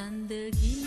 sandığı the.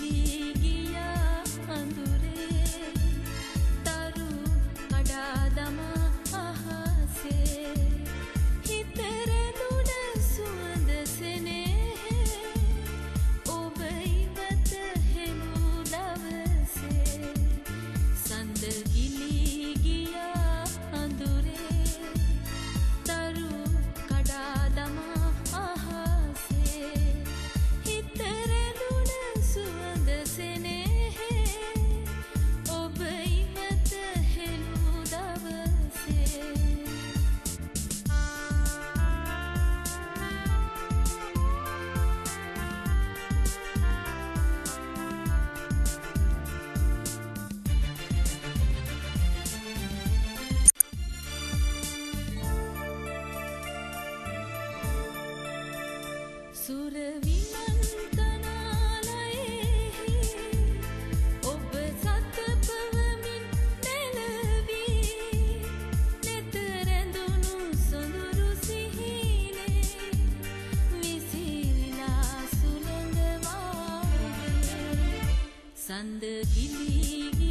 sandık gibi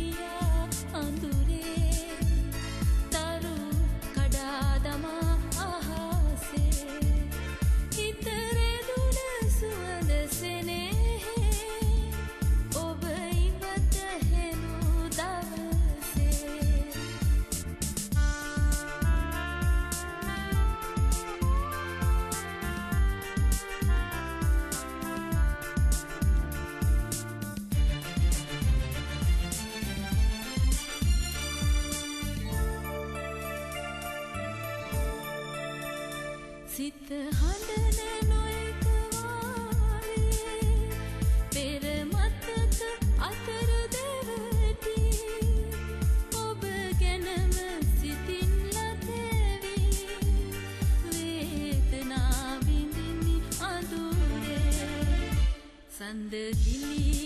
සිත හඬන නොයෙක්වාලේ පෙර මතක අතර දෙවටි ඔබ ගැනම සිතින් ලදෙවි වේදනා විඳිමි අඳුරේ. සඳ ගිලී